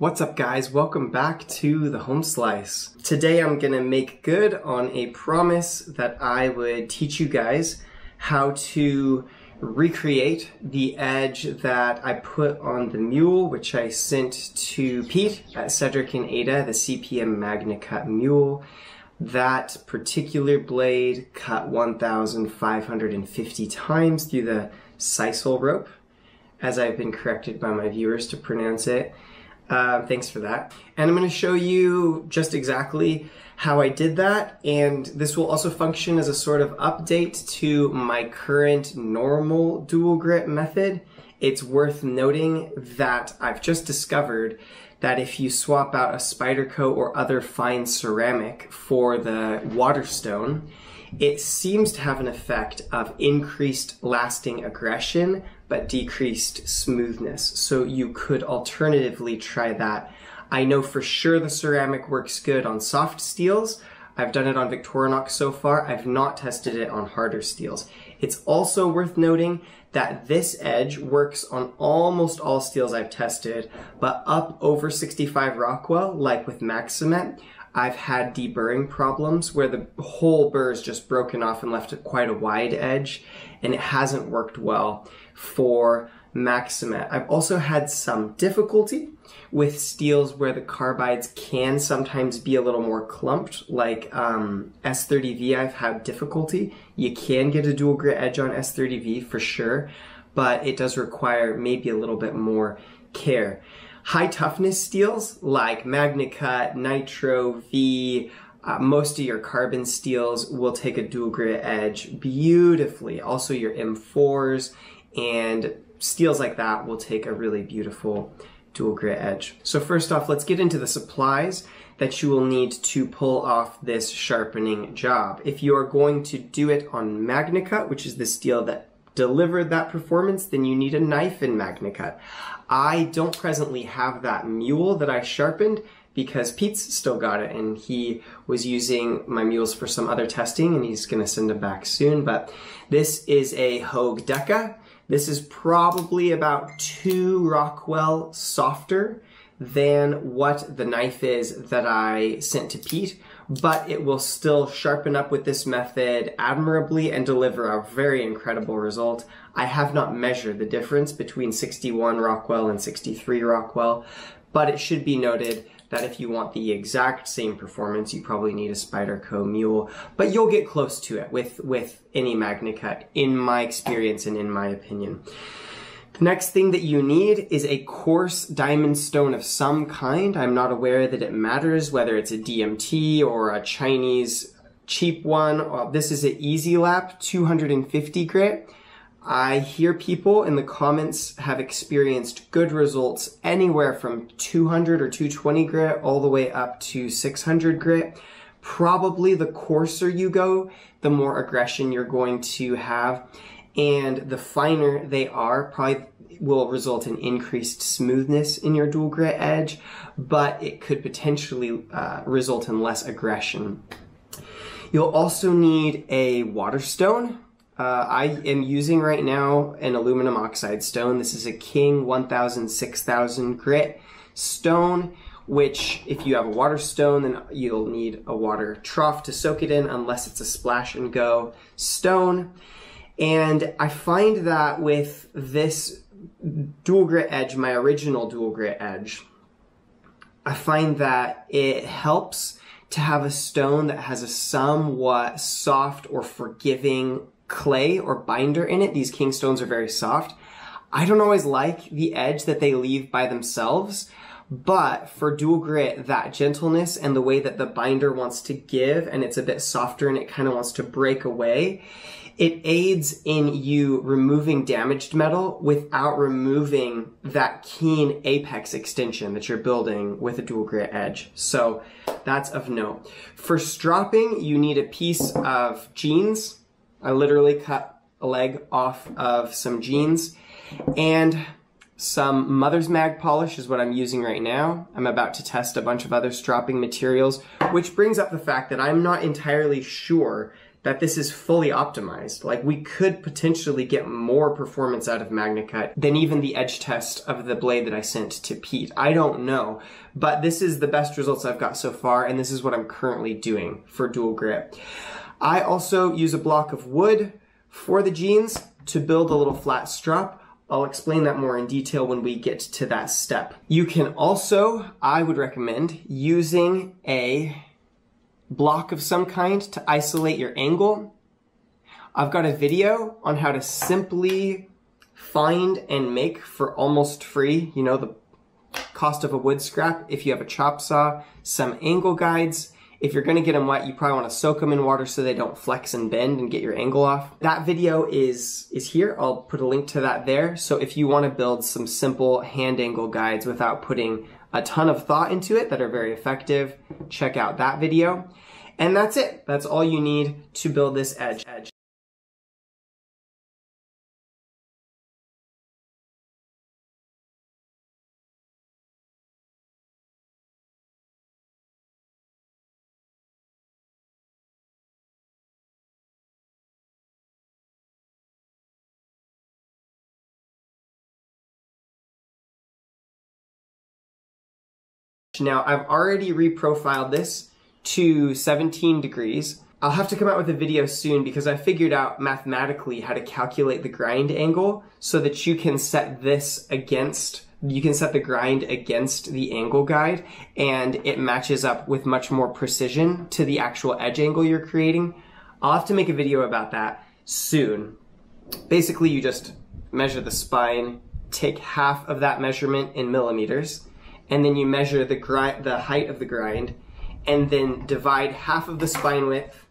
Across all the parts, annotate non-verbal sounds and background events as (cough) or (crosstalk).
What's up guys? Welcome back to the Home Slice. Today I'm gonna make good on a promise that I would teach you guys how to recreate the edge that I put on the mule, which I sent to Pete at Cedric and Ada, the CPM MagnaCut mule. That particular blade cut 1,550 times through the sisal rope, as I've been corrected by my viewers to pronounce it. Uh, thanks for that. And I'm going to show you just exactly how I did that. And this will also function as a sort of update to my current normal dual grit method. It's worth noting that I've just discovered that if you swap out a Spyderco or other fine ceramic for the Waterstone, it seems to have an effect of increased lasting aggression but decreased smoothness. So you could alternatively try that. I know for sure the ceramic works good on soft steels. I've done it on Victorinox so far. I've not tested it on harder steels. It's also worth noting that this edge works on almost all steels I've tested, but up over 65 Rockwell, like with Maxamet, I've had deburring problems where the whole burr is just broken off and left quite a wide edge, and it hasn't worked well for Maxamet. I've also had some difficulty with steels where the carbides can sometimes be a little more clumped, like um, S30V I've had difficulty. You can get a dual grit edge on S30V for sure, but it does require maybe a little bit more care. High toughness steels like MagnaCut, Nitro V, uh, most of your carbon steels will take a dual grit edge beautifully. Also your M4s and steels like that will take a really beautiful dual grit edge. So first off, let's get into the supplies that you will need to pull off this sharpening job. If you are going to do it on MagnaCut, which is the steel that delivered that performance, then you need a knife in MagnaCut. I don't presently have that mule that I sharpened because Pete's still got it and he was using my mules for some other testing and he's gonna send them back soon. But this is a Hogue Deka. This is probably about two Rockwell softer than what the knife is that I sent to Pete, but it will still sharpen up with this method admirably and deliver a very incredible result. I have not measured the difference between 61 Rockwell and 63 Rockwell, but it should be noted that if you want the exact same performance, you probably need a Spyderco Mule, but you'll get close to it with, with any MagnaCut, in my experience and in my opinion. Next thing that you need is a coarse diamond stone of some kind. I'm not aware that it matters whether it's a DMT or a Chinese cheap one. Uh, this is an EZE-LAP 250 grit. I hear people in the comments have experienced good results anywhere from 200 or 220 grit all the way up to 600 grit. Probably the coarser you go, the more aggression you're going to have. And the finer they are, probably will result in increased smoothness in your dual grit edge, but it could potentially uh, result in less aggression. You'll also need a water stone uh, I am using right now an aluminum oxide stone. This is a King 1000 6000 grit stone, which if you have a water stone, then you'll need a water trough to soak it in unless it's a splash and go stone. And I find that with this dual grit edge, my original dual grit edge, I find that it helps to have a stone that has a somewhat soft or forgiving clay or binder in it. These kingstones are very soft. I don't always like the edge that they leave by themselves, but for dual grit, that gentleness and the way that the binder wants to give and it's a bit softer and it kind of wants to break away, it aids in you removing damaged metal without removing that keen apex extension that you're building with a dual grit edge. So that's of note. For stropping, you need a piece of jeans I literally cut a leg off of some jeans and some Mother's Mag polish is what I'm using right now. I'm about to test a bunch of other stropping materials, which brings up the fact that I'm not entirely sure that this is fully optimized. Like we could potentially get more performance out of MagnaCut than even the edge test of the blade that I sent to Pete. I don't know, but this is the best results I've got so far and this is what I'm currently doing for dual grit. I also use a block of wood for the jeans to build a little flat strop. I'll explain that more in detail when we get to that step. You can also, I would recommend, using a block of some kind to isolate your angle. I've got a video on how to simply find and make for almost free, you know, the cost of a wood scrap if you have a chop saw, some angle guides. If you're gonna get them wet, you probably wanna soak them in water so they don't flex and bend and get your angle off. That video is, is here. I'll put a link to that there. So if you wanna build some simple hand angle guides without putting a ton of thought into it that are very effective, check out that video. And that's it. That's all you need to build this edge. edge. Now I've already reprofiled this to 17 degrees. I'll have to come out with a video soon because I figured out mathematically how to calculate the grind angle so that you can set this against you can set the grind against the angle guide and it matches up with much more precision to the actual edge angle you're creating. I'll have to make a video about that soon. Basically, you just measure the spine, take half of that measurement in millimeters, and then you measure the the height of the grind, and then divide half of the spine width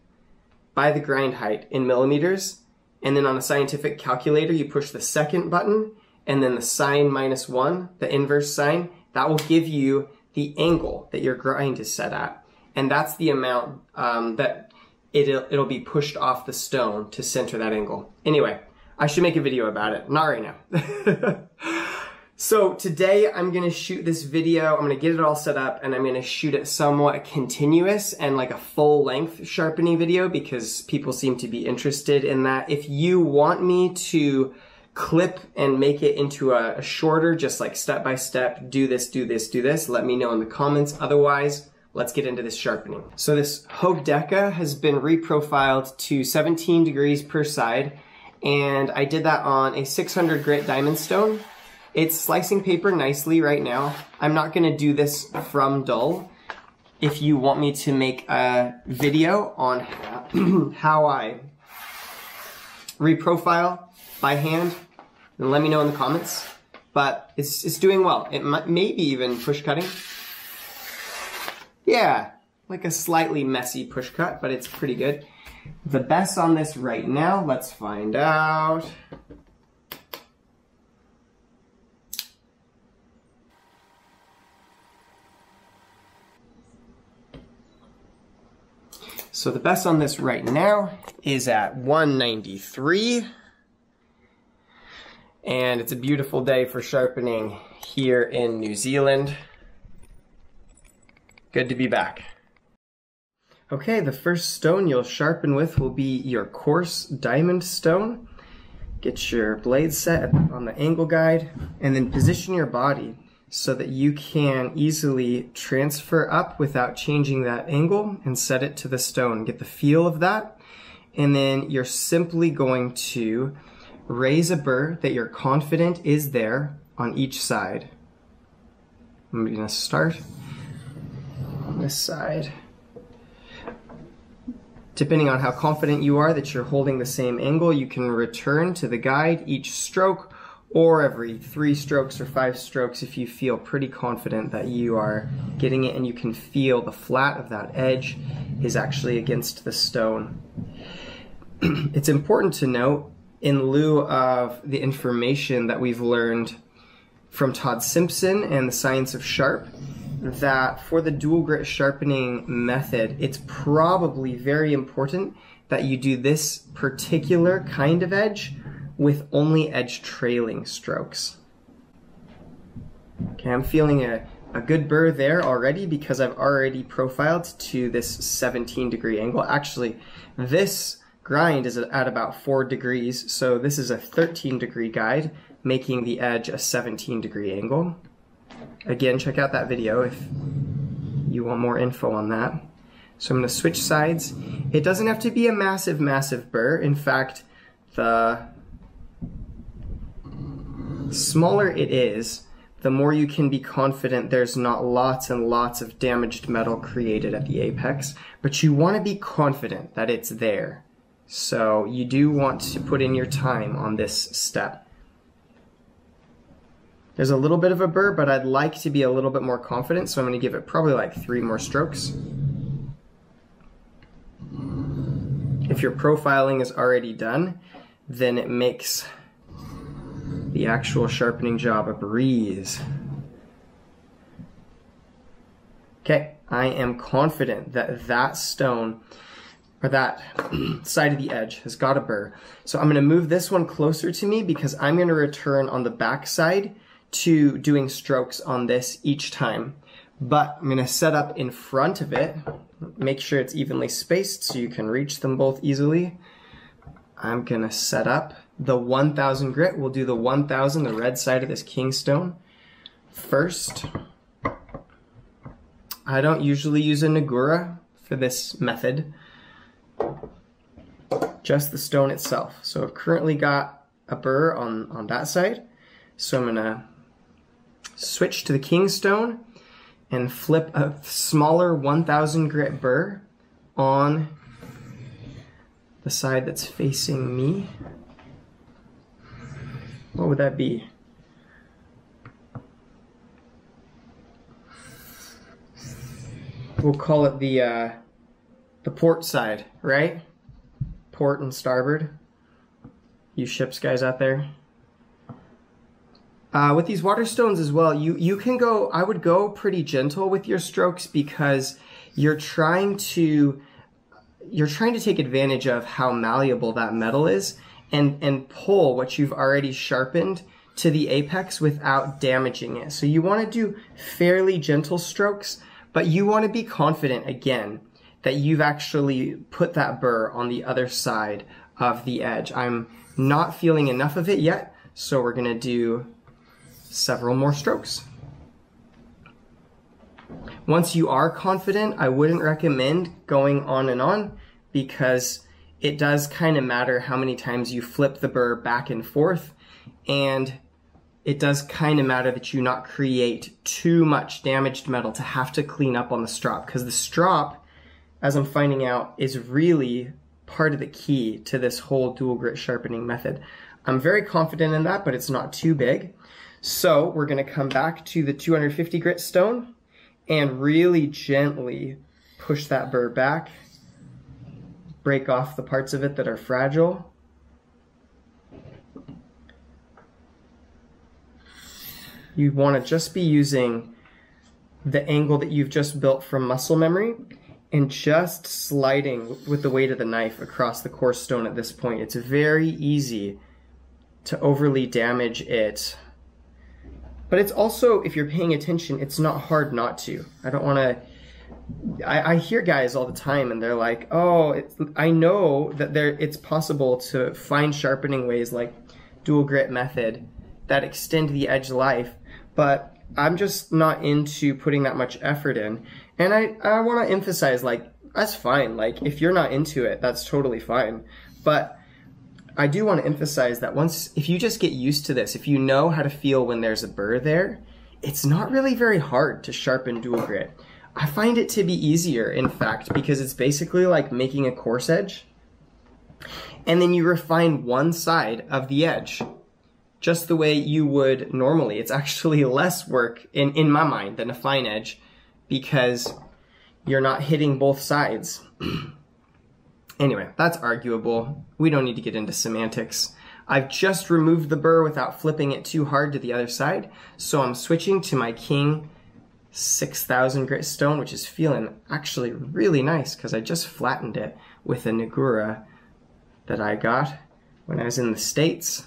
by the grind height in millimeters. And then on a scientific calculator, you push the second button and then the sine minus one, the inverse sine, that will give you the angle that your grind is set at. And that's the amount um, that it'll, it'll be pushed off the stone to center that angle. Anyway, I should make a video about it. Not right now. (laughs) So today I'm gonna shoot this video, I'm gonna get it all set up and I'm gonna shoot it somewhat continuous and like a full length sharpening video because people seem to be interested in that. If you want me to clip and make it into a, a shorter, just like step by step, do this, do this, do this, let me know in the comments. Otherwise, let's get into this sharpening. So this Hogue Deka has been reprofiled to 17 degrees per side and I did that on a 600 grit diamond stone it's slicing paper nicely right now. I'm not gonna do this from dull. If you want me to make a video on (clears throat) how I reprofile by hand, then let me know in the comments. But it's, it's doing well. It might, maybe even push cutting. Yeah, like a slightly messy push cut, but it's pretty good. The BESS on this right now, let's find out. So the BESS on this right now is at 193. And it's a beautiful day for sharpening here in New Zealand. Good to be back. Okay, the first stone you'll sharpen with will be your coarse diamond stone. Get your blade set on the angle guide and then position your body so that you can easily transfer up without changing that angle and set it to the stone. Get the feel of that. And then you're simply going to raise a burr that you're confident is there on each side. I'm to start on this side. Depending on how confident you are that you're holding the same angle, you can return to the guide each stroke or every three strokes or five strokes if you feel pretty confident that you are getting it and you can feel the flat of that edge is actually against the stone. (clears throat) it's important to note, in lieu of the information that we've learned from Todd Simpson and the Science of Sharp, that for the dual grit sharpening method, it's probably very important that you do this particular kind of edge with only edge trailing strokes. Okay, I'm feeling a, a good burr there already because I've already profiled to this 17 degree angle. Actually, this grind is at about 4 degrees, so this is a 13 degree guide, making the edge a 17 degree angle. Again, check out that video if you want more info on that. So I'm going to switch sides. It doesn't have to be a massive, massive burr. In fact, the smaller it is, the more you can be confident there's not lots and lots of damaged metal created at the apex, but you want to be confident that it's there. So you do want to put in your time on this step. There's a little bit of a burr, but I'd like to be a little bit more confident, so I'm going to give it probably like three more strokes. If your profiling is already done, then it makes the actual sharpening job a breeze. Okay, I am confident that that stone or that (clears throat) side of the edge has got a burr. So I'm going to move this one closer to me because I'm going to return on the back side to doing strokes on this each time. But I'm going to set up in front of it, make sure it's evenly spaced so you can reach them both easily. I'm going to set up the 1000 grit. We'll do the 1000, the red side of this kingstone first. I don't usually use a Nagura for this method, just the stone itself. So I've currently got a burr on, on that side. So I'm gonna switch to the kingstone and flip a smaller 1000 grit burr on the side that's facing me. What would that be? We'll call it the uh, the port side, right? Port and starboard. You ships guys out there. Uh, with these water stones as well, you, you can go, I would go pretty gentle with your strokes because you're trying to, you're trying to take advantage of how malleable that metal is and, and pull what you've already sharpened to the apex without damaging it. So you want to do fairly gentle strokes, but you want to be confident again that you've actually put that burr on the other side of the edge. I'm not feeling enough of it yet, so we're going to do several more strokes. Once you are confident, I wouldn't recommend going on and on because it does kind of matter how many times you flip the burr back and forth and it does kind of matter that you not create too much damaged metal to have to clean up on the strop because the strop, as I'm finding out, is really part of the key to this whole dual grit sharpening method. I'm very confident in that, but it's not too big. So we're gonna come back to the 250 grit stone and really gently push that burr back break off the parts of it that are fragile. You want to just be using the angle that you've just built from muscle memory and just sliding with the weight of the knife across the coarse stone at this point. It's very easy to overly damage it. But it's also, if you're paying attention, it's not hard not to. I don't want to I, I, hear guys all the time and they're like, oh, I know that there it's possible to find sharpening ways like dual grit method that extend the edge life, but I'm just not into putting that much effort in. And I, I want to emphasize like, that's fine. Like if you're not into it, that's totally fine. But I do want to emphasize that once, if you just get used to this, if you know how to feel when there's a burr there, it's not really very hard to sharpen dual grit. I find it to be easier, in fact, because it's basically like making a coarse edge. And then you refine one side of the edge, just the way you would normally. It's actually (laughs) less work, in, in my mind, than a fine edge, because you're not hitting both sides. (clears throat) anyway, that's arguable. We don't need to get into semantics. I've just removed the burr without flipping it too hard to the other side, so I'm switching to my king 6000 grit stone, which is feeling actually really nice because I just flattened it with a Nagura that I got when I was in the States.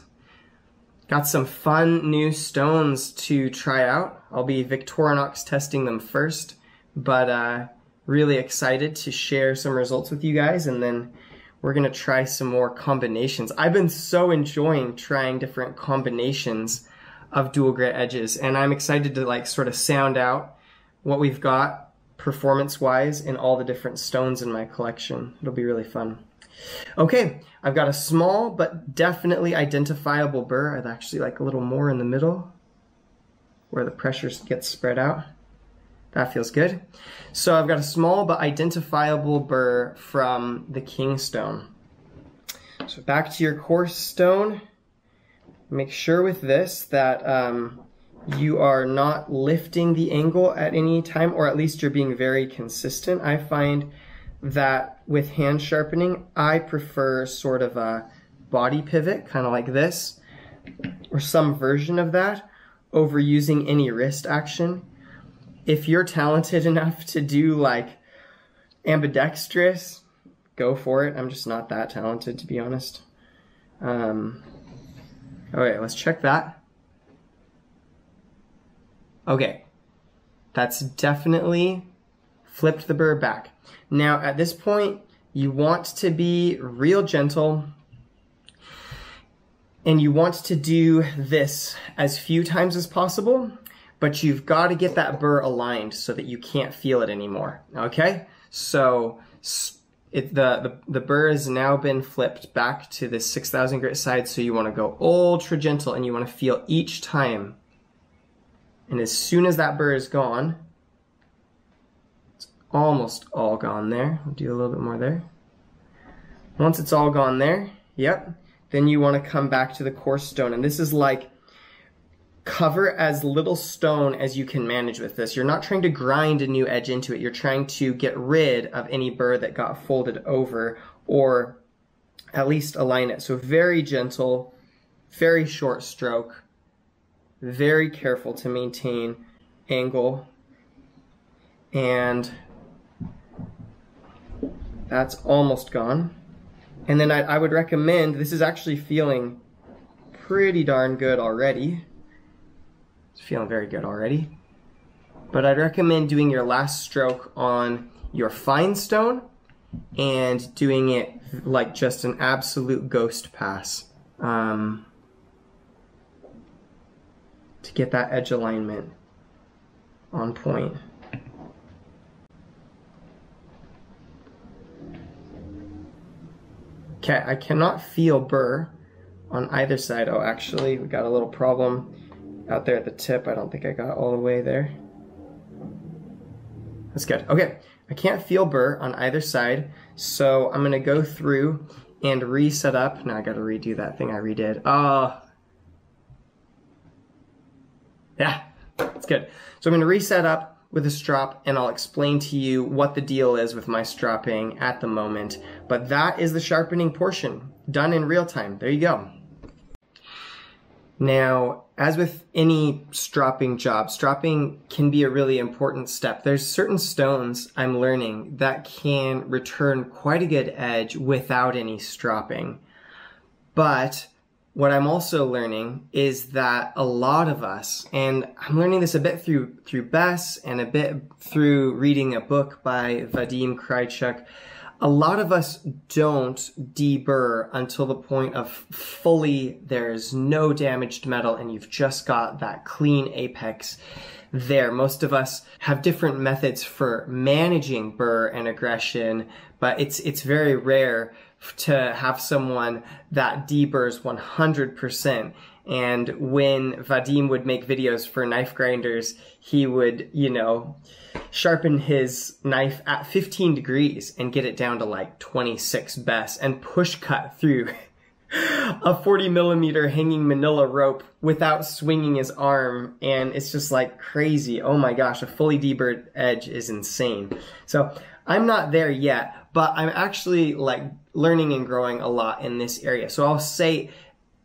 Got some fun new stones to try out. I'll be Victorinox testing them first, but uh, really excited to share some results with you guys and then we're gonna try some more combinations. I've been so enjoying trying different combinations of dual grit edges and I'm excited to like sort of sound out what we've got performance wise in all the different stones in my collection. It'll be really fun. Okay, I've got a small but definitely identifiable burr. I'd actually like a little more in the middle where the pressure gets spread out. That feels good. So I've got a small but identifiable burr from the Kingstone. So back to your coarse stone. Make sure with this that um, you are not lifting the angle at any time, or at least you're being very consistent. I find that with hand sharpening, I prefer sort of a body pivot, kind of like this, or some version of that, over using any wrist action if you're talented (laughs) enough to do like ambidextrous, go for it. I'm just not that talented, to be honest. Um, okay, let's check that. Okay, that's definitely flipped the burr back. Now, at this point, you want to be real gentle and you want to do this as few times as possible but you've got to get that burr aligned so that you can't feel it anymore. Okay? So it, the, the, the burr has now been flipped back to the 6,000 grit side, so you want to go ultra gentle and you want to feel each time. And as soon as that burr is gone, it's almost all gone there. I'll do a little bit more there. Once it's all gone there, yep, then you want to come back to the coarse stone. And this is like cover as little stone as you can manage with this. You're not trying to grind a new edge into it. You're trying to get rid of any burr that got folded over or at least align it. So very gentle, very short stroke, very careful to maintain angle. And that's almost gone. And then I, I would recommend, this is actually feeling pretty darn good already. It's feeling very good already. But I'd recommend doing your last stroke on your fine stone and doing it like just an absolute ghost pass um, to get that edge alignment on point. Okay, I cannot feel burr on either side. Oh, actually, we got a little problem out there at the tip. I don't think I got all the way there. That's good. Okay, I can't feel burr on either side, so I'm gonna go through and reset up. Now I gotta redo that thing I redid. Oh, yeah, that's good. So I'm gonna reset up with a strop and I'll explain to you what the deal is with my stropping at the moment. But that is the sharpening portion, done in real time. There you go. Now, as with any stropping job, stropping can be a really important step. There's certain stones I'm learning that can return quite a good edge without any stropping. But what I'm also learning is that a lot of us, and I'm learning this a bit through through BESS and a bit through reading a book by Vadim Kraichuk, a lot of us don't deburr until the point of fully there's no damaged metal and you've just got that clean apex there. Most of us have different methods for managing burr and aggression, but it's it's very rare to have someone that deburrs 100%. And when Vadim would make videos for knife grinders, he would, you know, sharpen his knife at 15 degrees and get it down to like 26 BESS and push cut through (laughs) (laughs) a 40 millimeter hanging manila rope without swinging his arm and it's just like crazy. Oh my gosh a fully deburred edge is insane. So i'm not there yet but i'm actually like learning and growing a lot in this area. So i'll say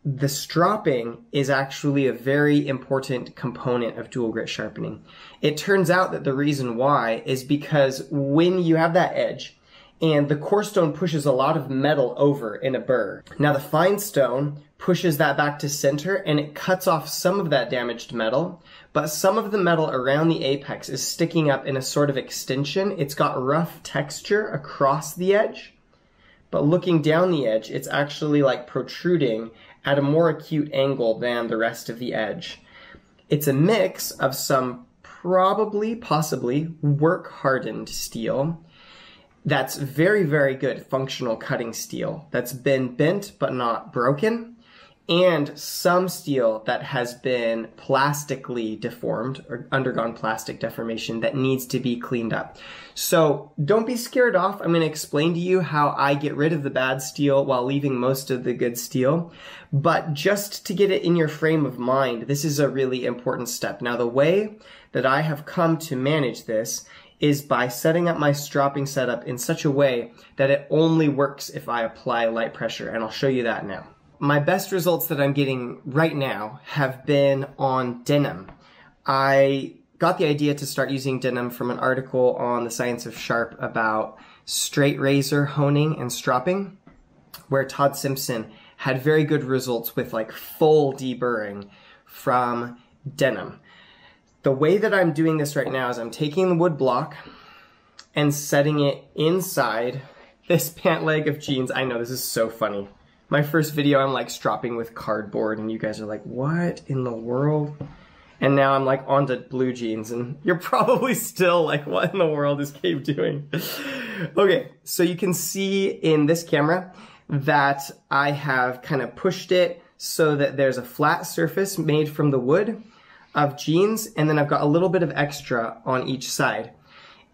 the stropping is actually a very important component of dual grit sharpening. It turns out that the reason why is because when you have that edge and the coarse stone pushes a lot of metal over in a burr. Now the fine stone pushes that back to center and it cuts off some of that damaged metal, but some of the metal around the apex is sticking up in a sort of extension. It's got rough texture across the edge but looking down the edge, it's actually like protruding at a more acute angle than the rest of the edge. It's a mix of some probably, possibly work hardened steel that's very, very good functional cutting steel that's been bent but not broken and some steel that has been plastically deformed or undergone plastic deformation that needs to be cleaned up. So don't be scared off. I'm going to explain to you how I get rid of the bad steel while leaving most of the good steel. But just to get it in your frame of mind, this is a really important step. Now the way that I have come to manage this is by setting up my stropping setup in such a way that it only works if I apply light pressure. And I'll show you that now my best results that I'm getting right now have been on denim. I got the idea to start using denim from an article on the Science of Sharp about straight razor honing and stropping, where Todd Simpson had very good results with like full deburring from denim. The way that I'm doing this right now is I'm taking the wood block and setting it inside this (laughs) pant leg of jeans. I know this is so funny my first video, I'm like stropping with cardboard, and you guys are like, what in the world? And now I'm like onto blue jeans, and (laughs) you're probably still like, what in the world is Gabe doing? (laughs) okay, so you can see in this camera that I have kind of pushed it so that there's a flat surface made from the wood of jeans, and then I've got a little bit of extra on each side.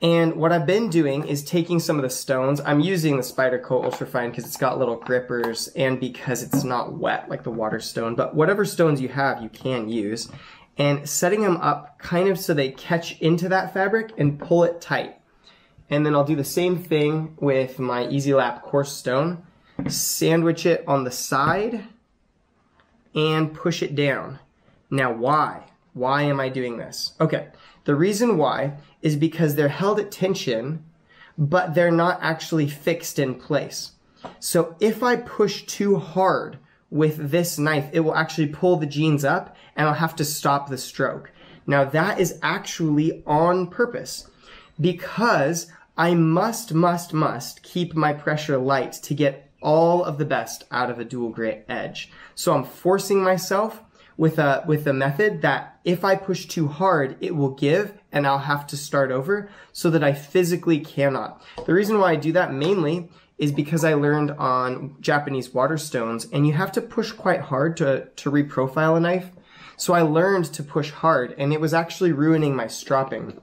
And what I've been doing is taking some of the stones. I'm using the Spyderco Ultrafine because it's got little grippers and because it's not wet like the water stone. But whatever stones you have, you can use. And setting them up kind of so they catch into that fabric and pull it tight. And then I'll do the same thing with my EZE-LAP coarse stone. Sandwich it on the side and push it down. Now why? Why am I doing this? Okay, the reason why is because they're held at tension, but they're not actually fixed in place. So if I push too hard with this knife, it will actually pull the jeans up and I'll have to stop the stroke. Now that is actually on purpose because I must, must, must keep my pressure light to get all of the best out of a dual grit edge. So I'm forcing myself with a, with a method that if I push too hard, it will give and I'll have to start over so that I physically cannot. The reason why I do that mainly is because I learned on Japanese water stones and you have to push quite hard to, to reprofile a knife. So I learned to push hard and it was actually ruining my stropping.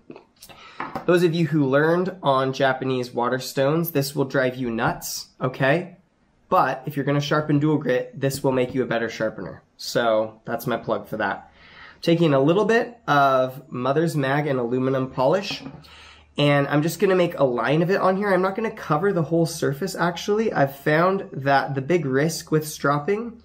Those of you who learned on Japanese water stones, this will drive you nuts, okay? But if you're gonna sharpen dual grit, this will make you a better sharpener. So that's my plug for that. Taking a little bit of Mother's Mag and aluminum polish, and I'm just gonna make a line of it on here. I'm not gonna cover the whole surface actually. I've found that the big risk with stropping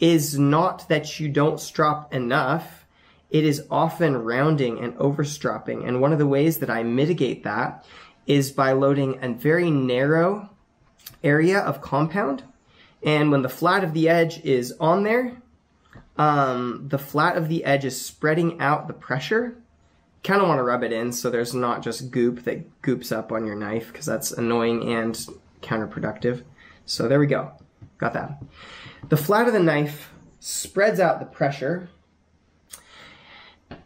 is not that you don't strop enough, it is often rounding and overstropping. And one of the ways that I mitigate that is by loading a very narrow area of compound. And when the flat of the edge is on there, um, the flat of the edge is spreading out the pressure. Kind of want to rub it in so there's not just goop that goops up on your knife because that's annoying and counterproductive. So there we go. Got that. The flat of the knife spreads out the pressure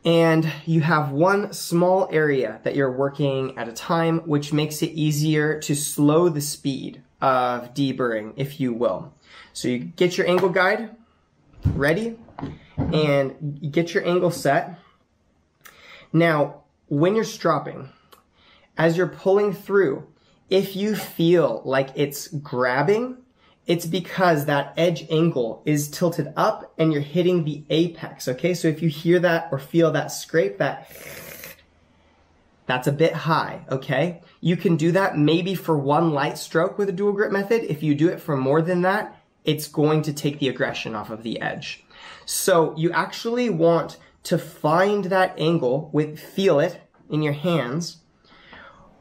and you have one small area that you're working at a time, which makes it easier to slow the speed of deburring, if you will. So you get your angle guide ready and get your angle set. Now, when you're stropping, as you're pulling through, if you feel like it's grabbing, it's because that edge angle is tilted up and you're hitting the apex, okay? So if you hear that or feel that scrape, that that's a bit high, okay? You can do that maybe for one light stroke with a dual grit method. If you do it for more than that, it's going to take the aggression off of the edge. So you actually want to find that angle with, feel it in your hands,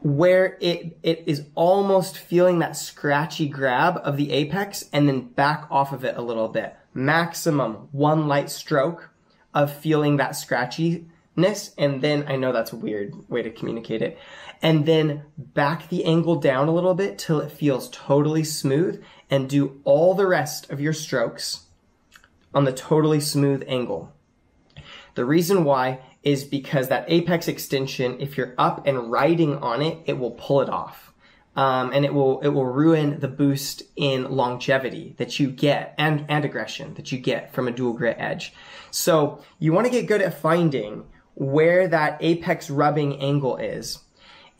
where it, it is almost feeling that scratchy grab of the apex and then back off of it a little bit. Maximum one light stroke of feeling that scratchiness smoothness, and then I know that's a weird way to communicate it, and then back the angle down a little bit till it feels totally smooth, and do all the rest of your strokes on the totally smooth angle. The reason why is because that apex extension, if you're up and riding on it, it will pull it off. Um, and it will it will ruin the boost in longevity that you get and and aggression that you get from a dual grit edge. So you want to get good at finding where that apex rubbing angle is.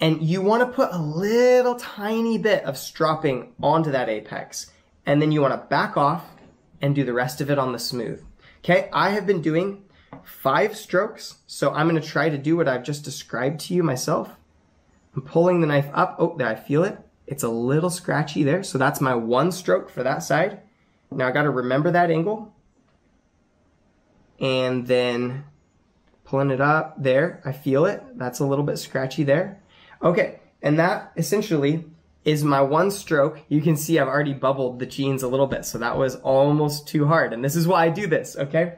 And you want to put a little tiny bit of stropping onto that apex. And then you want to back off and do the rest of it on the smooth. Okay, I have been doing five strokes, so I'm going to try to do what I've just described to you myself. I'm pulling the knife up. Oh, there, I feel it. It's a little scratchy there, so that's my one stroke for that side. Now I got to remember that angle. And then pulling it up there, I feel it. That's a little bit scratchy there. Okay, and that essentially is my one stroke. You can see I've already bubbled the jeans a little bit, so that was almost too hard. And this is why I do this, okay?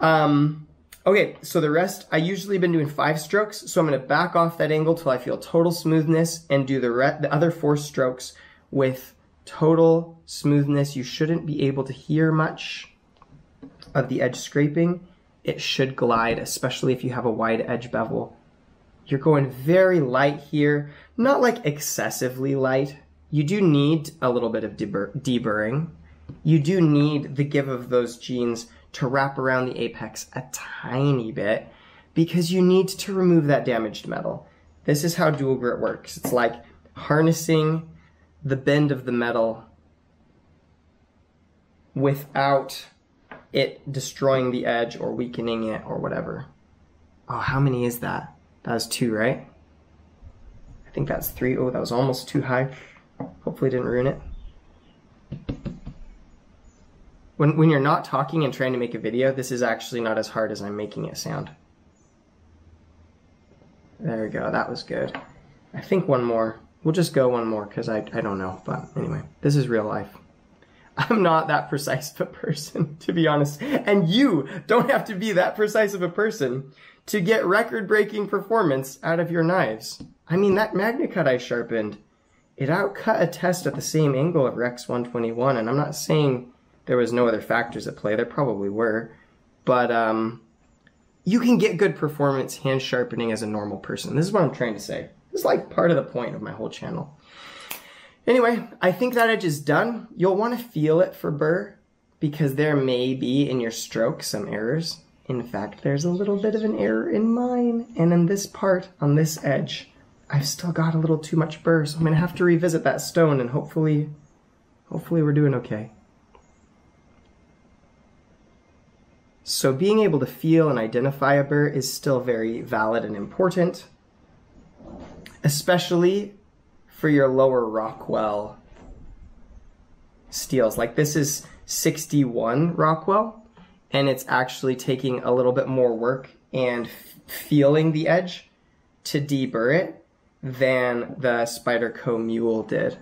Um, Okay, so the rest, I usually been doing five strokes, so I'm gonna back off that angle till I feel total smoothness and do the, the other four strokes with total smoothness. You shouldn't be able to hear much of the edge scraping. It should glide, especially if you have a wide edge bevel. You're going very light here, not like excessively light. You do need a little bit of deburring. You do need the give of those jeans to wrap around the apex a tiny bit because you need to remove that damaged metal. This is how dual grit works. It's like harnessing the bend of the metal without it destroying the edge or weakening it or whatever. Oh, how many is that? That was two, right? I think that's three. Oh, that was almost too high. Hopefully didn't ruin it. When, when you're not talking and trying to make a video, this is actually not as hard as I'm making it sound. There we go, that was good. I think one more. We'll just go one more because I, I don't know. But anyway, this is real life. I'm not that precise of a person, (laughs) to be honest. And you don't have to be that precise of a person to get record-breaking performance out of your knives. I mean, that MagnaCut I sharpened, it outcut a test at the same angle of Rex 121, and I'm not saying there was no other factors at play. There probably were, but um, you can get good performance hand sharpening as a normal person. This is what I'm trying to say. This is like part of the point of my whole channel. Anyway, I think that edge is done. You'll want to feel it for burr because there may be in your stroke some errors. In fact, there's a little bit of an error in mine. And in this part, on this edge, I've still got a little too much burr, so I'm to have to revisit that stone and hopefully, hopefully we're doing okay. So being able to feel and identify a burr is still very valid and important, especially for your lower Rockwell steels. Like this is 61 Rockwell, and it's actually taking a little bit more work and feeling the edge to deburr it than the Spyderco Mule did.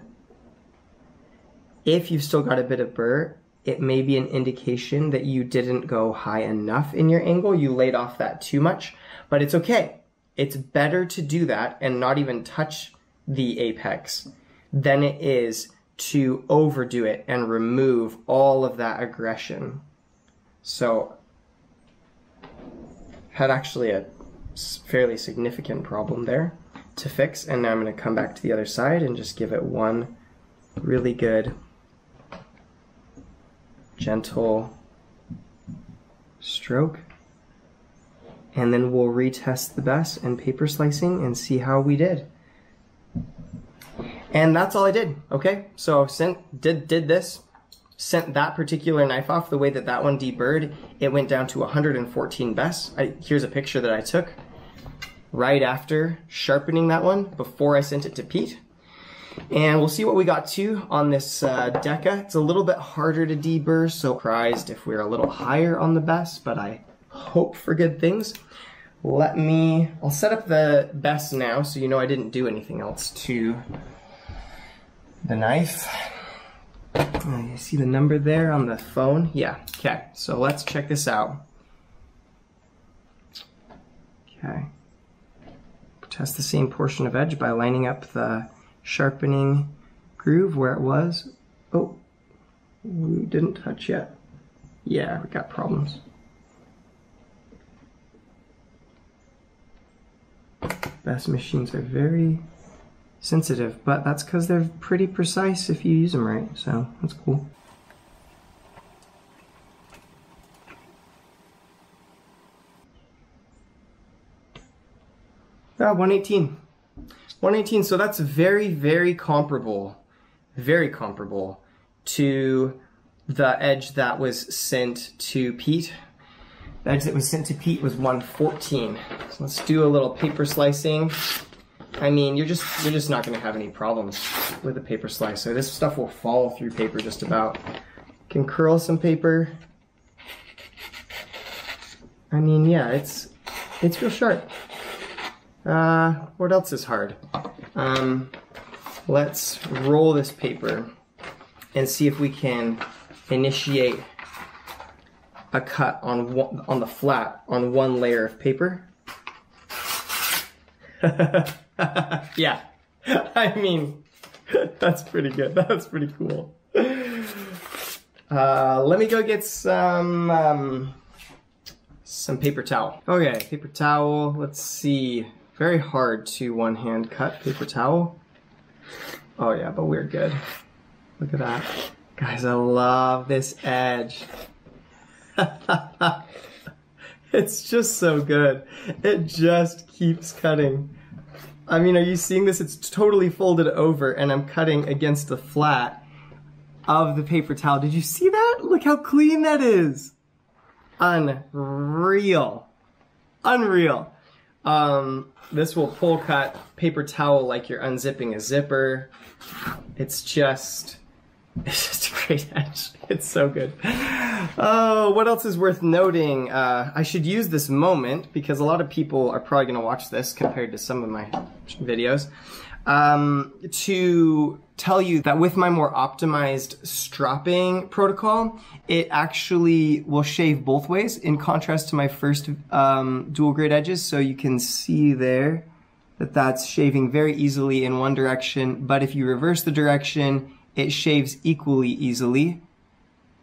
If you've still got a bit of burr, it may be an indication that you didn't go high enough in your angle. You laid off that too much, but it's okay. It's better to do that and not even touch the apex than it is to overdo it and remove all of that aggression. So, had actually a fairly significant problem there to fix, and now I'm going to come back to the other side and just give it one really good gentle stroke. And then we'll retest the BESS and paper slicing and see how we did. And that's all I did, okay? So sent, did, did this, sent that particular knife off the way that that one deburred. It went down to 114 BESS. I, here's a picture that I took right after sharpening that one before I sent it to Pete. And we'll see what we got to on this uh, Deka. It's a little bit harder to deburr, so surprised if we're a little higher on the BESS, but I hope for good things. Let me, I'll set up the BESS now so you know I didn't do anything else to the knife. Uh, you see the number there on the phone? Yeah, okay, so let's check this out. Okay. Test the same portion of edge by lining up the sharpening groove where it was. Oh, we didn't touch yet. Yeah, we got problems. BESS machines are very sensitive, but that's because they're pretty precise if you use them right, so that's cool. Ah, 118. 118, so that's very, very comparable, very comparable to the edge that was sent to Pete. That was sent to Pete was 114. So let's do a little paper slicing. I mean, you're just you're just not gonna have any problems with a paper slicer. So this stuff will fall through paper just about. Can curl some paper. I mean, yeah, it's it's real sharp. Uh, what else is hard? Um, let's roll this paper and see if we can initiate a cut on one, on the flat on one layer of paper. (laughs) yeah, (laughs) I mean, that's pretty good. (laughs) That's pretty cool. Uh, let me go get some um, some paper towel. Okay, paper towel. Let's see. Very hard to one hand cut paper towel. Oh yeah, but we're good. Look at that. Guys, I love this edge. (laughs) it's just so good. It just keeps cutting. I mean, are you seeing this? It's totally folded over and I'm cutting against the flat of the paper towel. Did you see that? Look how clean that is. Unreal. Unreal. Um, this will pull cut paper towel like you're unzipping a zipper. It's just, it's just a (laughs) great edge. It's so good. Oh, what else is worth noting? Uh, I should use this moment because a lot of people are probably going to watch this compared to some of my videos. Um, to tell you that with my more optimized stropping protocol, it actually will shave both ways in contrast to my first um, dual grit edges. So you can see there that that's shaving very easily in one direction, but if you reverse the direction, it shaves equally easily.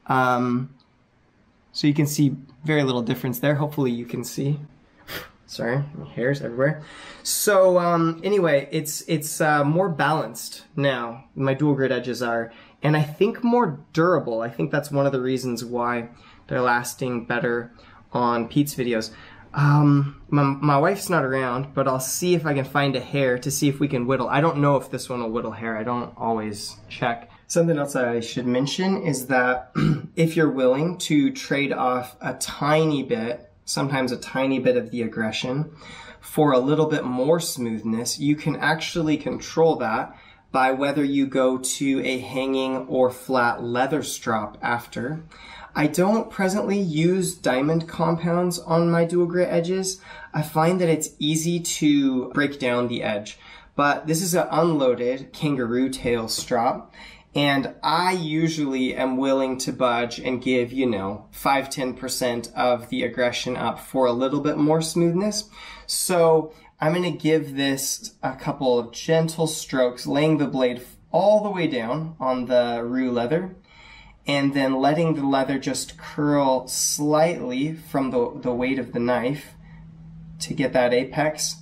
Um, so you can see very little difference there. Hopefully you can see. Sorry, hairs everywhere. So um, anyway, it's it's uh, more balanced now. My dual grit edges are, and I think more durable. I think that's one of the reasons why they're lasting better on Pete's videos. Um, my, my wife's not around, but I'll see if I can find a hair to see if we can whittle. I don't know if this one will whittle hair. I don't always check. Something else I should mention is that (clears throat) if you're willing to trade off a tiny bit sometimes a tiny bit of the aggression. For a little bit more smoothness, you can actually control that by whether you go to a hanging or flat leather strop after. I don't presently use diamond compounds on my dual grit edges. I find that it's easy to break down the edge, but this is an unloaded kangaroo tail strop and I usually am willing to budge and give, you know, 5 10% of the aggression up for a little bit more smoothness. So I'm going to give this a couple of gentle strokes, laying the blade all the way down on the roo leather and then letting the leather just curl slightly from the, the weight of the knife to get that apex.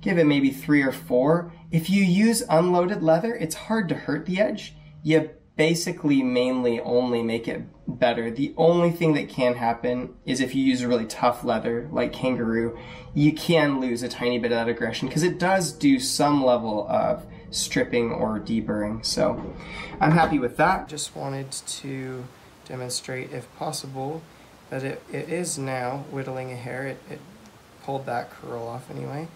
Give it maybe three or four. If you use unloaded leather, it's hard to hurt the edge you basically mainly only make it better. The only thing that can happen is if you use a really tough leather like kangaroo, you can lose a tiny bit of that aggression because it does do some level of stripping or deburring. So I'm happy with that. Just wanted to demonstrate if possible that it, it is now whittling a hair. It, it pulled that curl off anyway.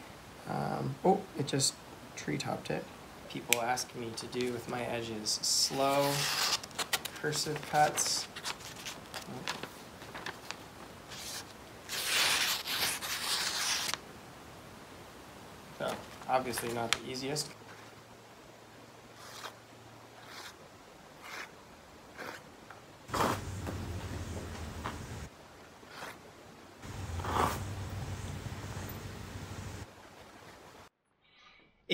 Um, oh, it just tree topped it people ask me to do with my edges. Slow, cursive cuts. So, obviously not the easiest.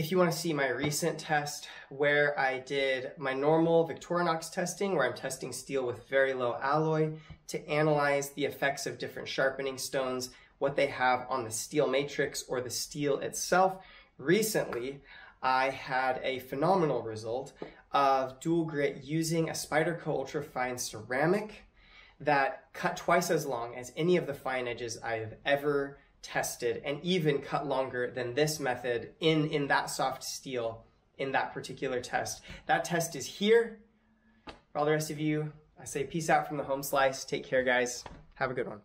If you want to see my recent test where I did my normal Victorinox testing, where I'm testing steel with very low alloy to analyze the effects of different sharpening stones, what they have on the steel matrix or the steel itself. Recently, I had a phenomenal result of dual grit using a Spyderco Ultra Fine ceramic that cut twice as long as any of the fine edges I've ever tested and even cut longer than this method in, in that soft steel in that particular test. That test is here. For all the rest of you, I say peace out from the home slice. Take care, guys. Have a good one.